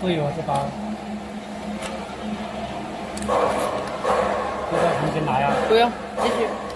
队有，这把这把重新拿呀，不用，继续。